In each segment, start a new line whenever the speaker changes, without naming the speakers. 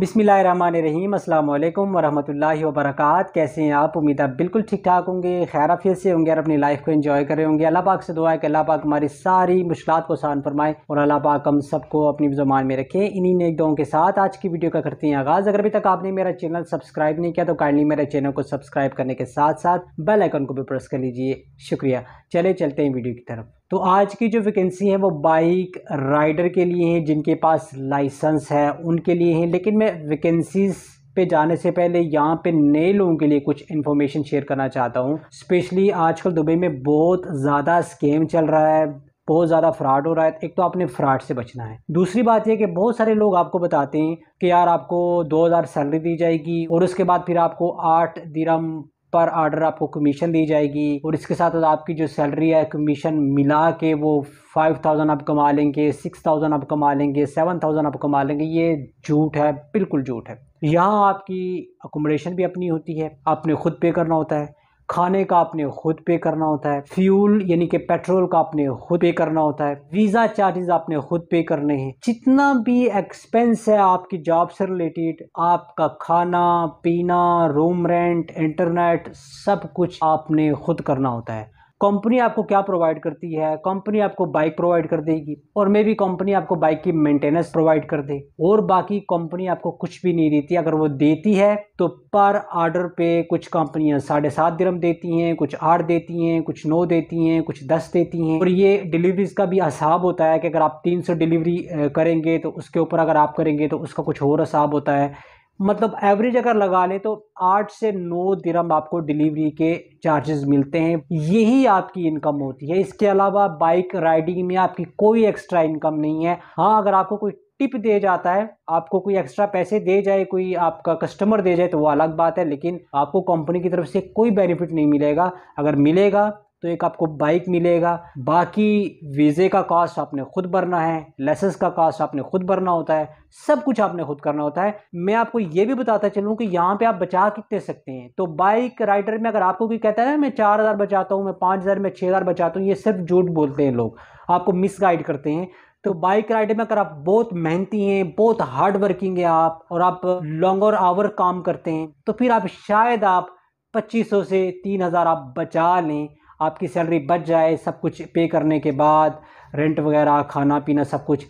बिसमीम अल्लाम वरहमतुल्लाहि वबरकात। कैसे हैं आप? उम्मीद आप बिल्कुल ठीक ठाक होंगे खैर आफियत से होंगे और अपनी लाइफ को एंजॉय कर रहे होंगे। अल्लाह पाक से दुआ है कि अल्लाह पाक हमारी सारी मुश्किल को आसान फरमाए और अल्लाह पाक हम सबको अपनी ज़ुबान में रखें। इन्हीं नेक दुआओं के साथ आज की वीडियो का करते हैं आगाज़। अगर अभी तक आपने मेरा चैनल सब्सक्राइब नहीं किया तो काइंडली मेरे चैनल को सब्सक्राइब करने के साथ साथ बेल आइकन को भी प्रेस कर लीजिए। शुक्रिया। चले, चलते हैं वीडियो की तरफ़। तो आज की जो वैकेंसी है वो बाइक राइडर के लिए है, जिनके पास लाइसेंस है, उनके लिए है। लेकिन मैं वैकेंसीज पे जाने से पहले यहाँ पे नए लोगों के लिए कुछ इन्फॉर्मेशन शेयर करना चाहता हूँ। स्पेशली आजकल दुबई में बहुत ज़्यादा स्केम चल रहा है, बहुत ज़्यादा फ्रॉड हो रहा है। एक तो आपने फ्रॉड से बचना है। दूसरी बात यह कि बहुत सारे लोग आपको बताते हैं कि यार आपको 2000 सैलरी दी जाएगी और उसके बाद फिर आपको आठ दिरम पर आर्डर आपको कमीशन दी जाएगी और इसके साथ साथ आपकी जो सैलरी है कमीशन मिला के वो फाइव थाउज़ेंड आप कमा लेंगे सिक्स थाउज़ेंड आप कमा लेंगे सेवन थाउज़ेंड आप कमा लेंगे, ये झूठ है, बिल्कुल झूठ है। यहाँ आपकी अकोमोडेशन भी अपनी होती है, आपने खुद पे करना होता है। खाने का आपने खुद पे करना होता है, फ्यूल यानी कि पेट्रोल का आपने खुद पे करना होता है, वीज़ा चार्जेस आपने खुद पे करने हैं। जितना भी एक्सपेंस है आपकी जॉब से रिलेटेड आपका खाना, पीना रूम रेंट इंटरनेट सब कुछ आपने खुद करना होता है। कंपनी आपको क्या प्रोवाइड करती है? कंपनी आपको बाइक प्रोवाइड कर देगी और मे भी कंपनी आपको बाइक की मेंटेनेंस प्रोवाइड कर दे। और बाकी कंपनी आपको कुछ भी नहीं देती। अगर वो देती है तो पर ऑर्डर पे कुछ कंपनियाँ साढ़े सात दिरम देती हैं, कुछ आठ देती हैं, कुछ नौ देती हैं, कुछ दस देती हैं। और ये डिलीवरीज का भी हिसाब होता है कि अगर आप तीन सौ डिलीवरी करेंगे तो उसके ऊपर अगर आप करेंगे तो उसका कुछ और हिसाब होता है। मतलब एवरेज अगर लगा लें तो आठ से नौ दिरम आपको डिलीवरी के चार्जेस मिलते हैं। यही आपकी इनकम होती है। इसके अलावा बाइक राइडिंग में आपकी कोई एक्स्ट्रा इनकम नहीं है। हाँ अगर आपको कोई टिप दे जाता है, आपको कोई एक्स्ट्रा पैसे दे जाए, कोई आपका कस्टमर दे जाए तो वो अलग बात है, लेकिन आपको कंपनी की तरफ़ से कोई बेनिफिट नहीं मिलेगा। अगर मिलेगा तो एक आपको बाइक मिलेगा। बाकी वीज़े का कॉस्ट आपने खुद भरना है लाइसेंस का कॉस्ट आपने खुद भरना होता है, सब कुछ आपने खुद करना होता है। मैं आपको ये भी बताता चलूँ कि यहाँ पे आप बचा कितने सकते हैं। तो बाइक राइडर में अगर आपको कोई कहता है ना, मैं चार हज़ार बचाता हूँ, मैं पाँच हज़ार, में छः हज़ार बचाता हूँ, ये सिर्फ़ झूठ बोलते हैं लोग। आपको मिस गाइड करते हैं। तो बाइक राइडर में अगर आप बहुत मेहनती हैं, बहुत हार्ड वर्किंग है आप और आप लॉन्गर आवर काम करते हैं तो फिर आप शायद आप पच्चीस सौ से तीन हज़ार आप बचा लें। आपकी सैलरी बच जाए सब कुछ पे करने के बाद रेंट वगैरह खाना पीना सब कुछ।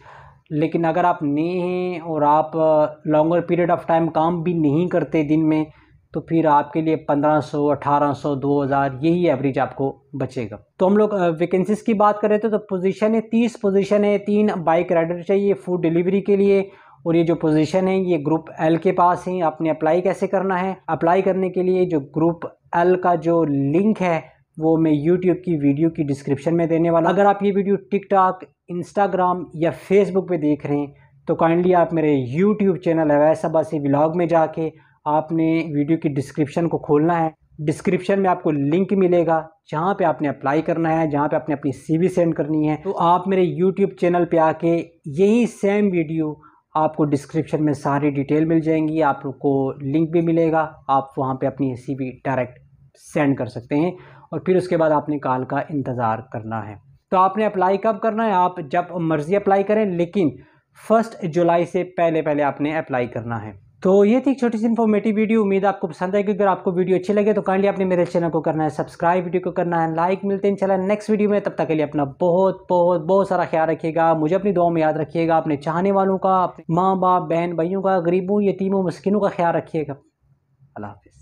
लेकिन अगर आप नए हैं और आप लॉन्गर पीरियड ऑफ़ टाइम काम भी नहीं करते दिन में तो फिर आपके लिए 1500, 1800, 2000 यही एवरेज आपको बचेगा। तो हम लोग वैकेंसीज की बात कर थे तो पोजीशन है तीस पोजीशन है तीन बाइक राइडर चाहिए फ़ूड डिलीवरी के लिए। और ये जो पोजीशन है ये ग्रुप एल के पास है आपने अप्लाई कैसे करना है? अप्लाई करने के लिए जो ग्रुप एल का जो लिंक है वो मैं यूट्यूब की वीडियो की डिस्क्रिप्शन में देने वाला अगर आप ये वीडियो टिकटॉक इंस्टाग्राम या फेसबुक पे देख रहे हैं तो काइंडली आप मेरे YouTube channel Awais Abbasi vlog में जाके आपने वीडियो की डिस्क्रिप्शन को खोलना है। डिस्क्रिप्शन में आपको लिंक मिलेगा, जहाँ पे आपने अप्लाई करना है, जहाँ पे आपने अपनी सीवी सेंड करनी है। तो आप मेरे यूट्यूब चैनल पे आके यही सेम वीडियो आपको डिस्क्रिप्शन में सारी डिटेल मिल जाएँगी। आपको लिंक भी मिलेगा, आप वहाँ पे अपनी सी डायरेक्ट सेंड कर सकते हैं। और फिर उसके बाद आपने कॉल का इंतज़ार करना है। तो आपने अप्लाई कब करना है? आप जब मर्ज़ी अप्लाई करें, लेकिन फ़र्स्ट जुलाई से पहले पहले आपने अप्लाई करना है। तो ये थी एक छोटी सी इन्फॉर्मेटिव वीडियो उम्मीद आपको पसंद आएगी अगर आपको वीडियो अच्छी लगे तो काइंडली आपने मेरे चैनल को करना है सब्सक्राइब वीडियो को करना है लाइक मिलते हैं चला नेक्स्ट वीडियो में। तब तक के लिए अपना बहुत बहुत बहुत सारा ख्याल रखिएगा। मुझे अपनी दुआ में याद रखिएगा। अपने चाहने वालों का, अपने माँ बाप बहन, भाइयों का, गरीबों, यतीमों, मस्किनों का ख्याल रखिएगा। अल्लाह हाफिज़।